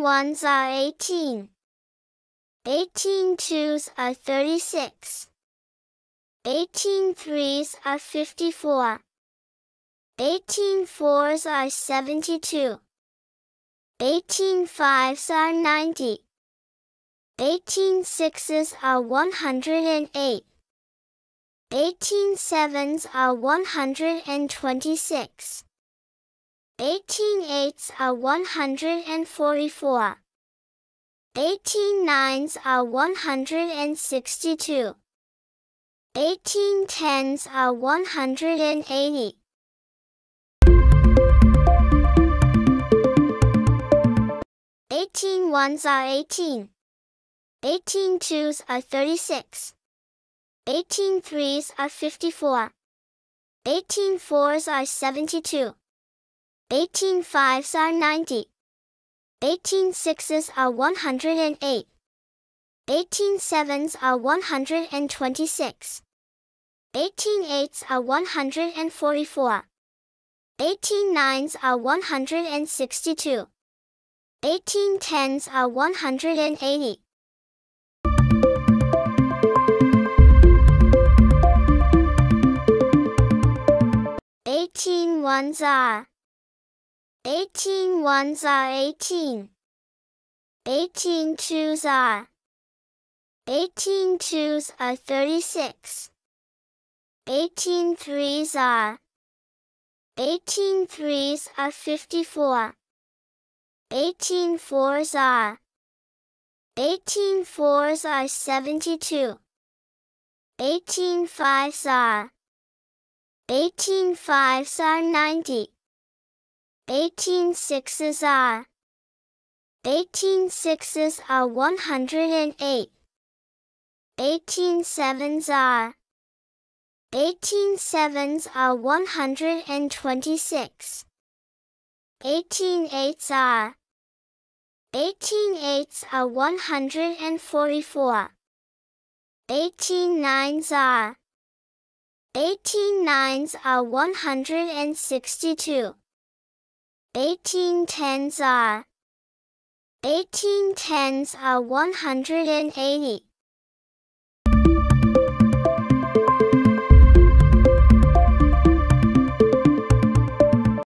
18 ones are 18. 18 twos are 36. 18 threes are 54. 18 fours are 72. 18 fives are 90. 18 sixes are 108. 18 sevens are 126. 18 eights are 144. 18 nines are 162. 18 tens are 180. Eighteen ones are 18. 18 twos are 36. 18 threes are 54. 18 fours are 72. 18 fives are 90. 18 sixes are 108. 18 sevens are 126. 18 eights are 144. 18 nines are 162. 18 tens are 180. 18 ones are 18 ones are 18. 18 twos are 18 twos are 36. 18 threes are 18 threes are 54. 18 fours are 18 fours are 72. 18 fives are 18 fives are 90. 18 sixes are 18 sixes are 108. 18 sevens are 18 sevens are 126. 18 eights are 18 eights are 144. 18 nines are 18 nines are 162. 18 tens are 18 tens are 180.